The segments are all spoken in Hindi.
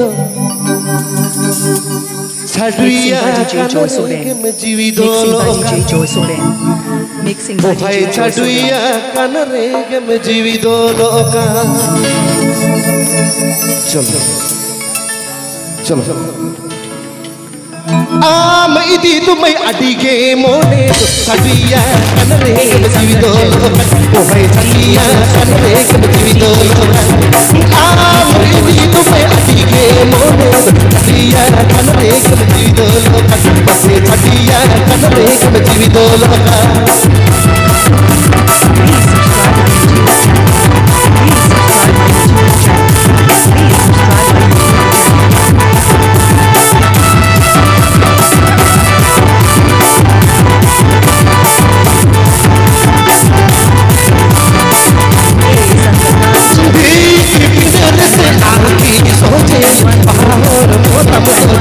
दो ছাড়ুইয়া কানরগেম জীবিদো লোকা ভাই ছাড়ুইয়া কানরগেম জীবিদো লোকা চলো চলো ஆமைதிதுமை அடிகே மோனே சடிய கனலே ஜீவிதோ ஓஹை சடிய கனலே ஜீவிதோ ஆமைதிதுமை அடிகே மோனே சடிய கனலே ஜீவிதோ ஓஹை சடிய கனலே ஜீவிதோ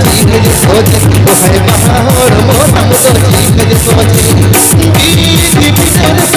जीवन सोचे वो है महान मोहम्मद जीवन सोचे बीच बिचार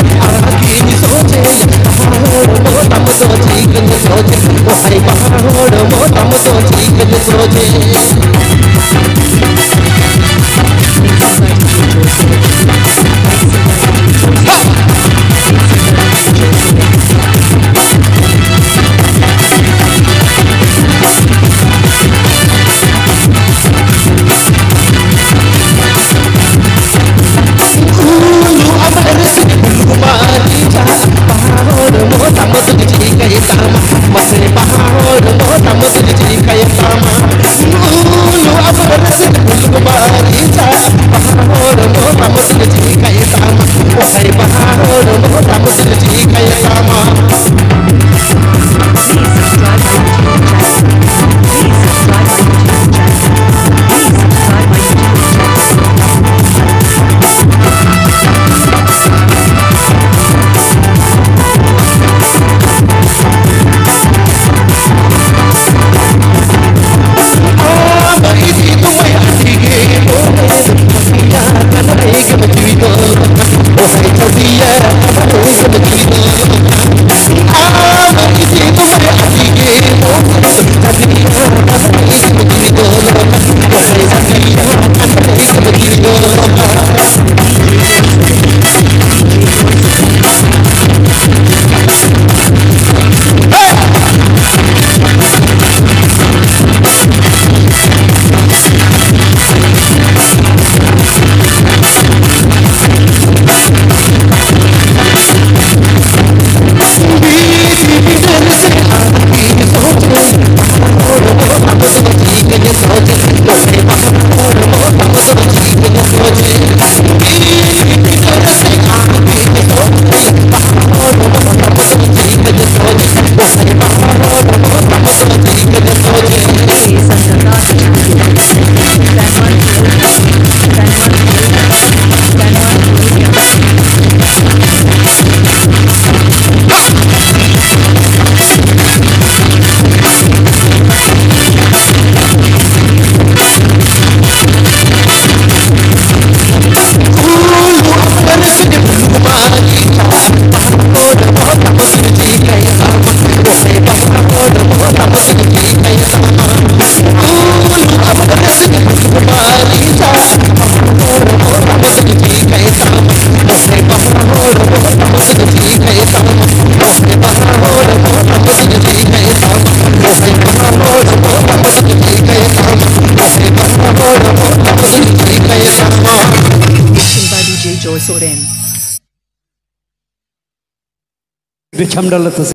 Soren.